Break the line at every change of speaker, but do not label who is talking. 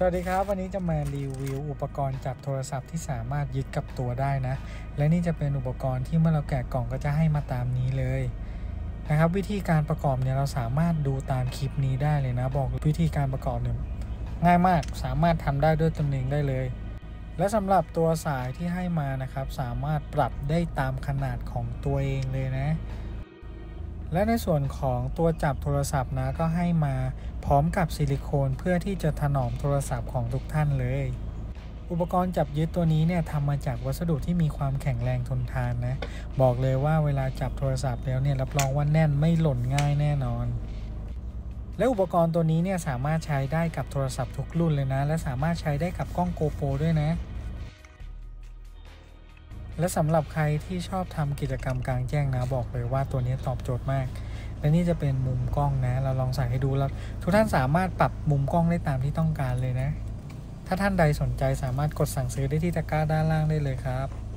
สวัสดีครับ วันนี้จะมารีวิวอุปกรณ์จับโทรศัพท์ที่สามารถยึดกับตัวได้นะ และนี่จะเป็นอุปกรณ์ที่เมื่อเราแกะกล่องก็จะให้มาตามนี้เลยนะครับ วิธีการประกอบเนี่ยเราสามารถดูตามคลิปนี้ได้เลยนะ บอกวิธีการประกอบเนี่ยง่ายมากสามารถทำได้ด้วยตนเองได้เลย และสำหรับตัวสายที่ให้มานะครับ สามารถปรับได้ตามขนาดของตัวเองเลยนะ และในส่วนของตัวจับโทรศัพท์นะก็ให้มาพร้อมกับซิลิโคนเพื่อที่จะถนอมโทรศัพท์ของทุกท่านเลย อุปกรณ์จับยึดตัวนี้เนี่ยทำมาจากวัสดุที่มีความแข็งแรงทนทานนะ บอกเลยว่าเวลาจับโทรศัพท์แล้วเนี่ยรับรองว่าแน่นไม่หล่นง่ายแน่นอน และอุปกรณ์ตัวนี้เนี่ยสามารถใช้ได้กับโทรศัพท์ทุกรุ่นเลยนะ และสามารถใช้ได้กับกล้องโกโปรด้วยนะ และสำหรับใครที่ชอบทำกิจกรรมกลางแจ้งนะบอกเลยว่าตัวนี้ตอบโจทย์มาก และนี่จะเป็นมุมกล้องนะ เราลองใส่ให้ดูแล้ว ทุกท่านสามารถปรับมุมกล้องได้ตามที่ต้องการเลยนะ ถ้าท่านใดสนใจสามารถกดสั่งซื้อได้ที่ตะกร้าด้านล่างได้เลยครับ